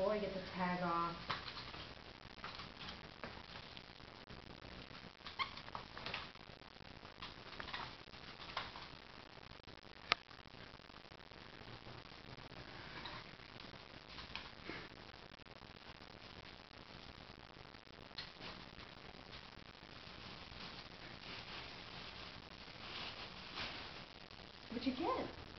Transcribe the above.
before I get the tag off. But you can't.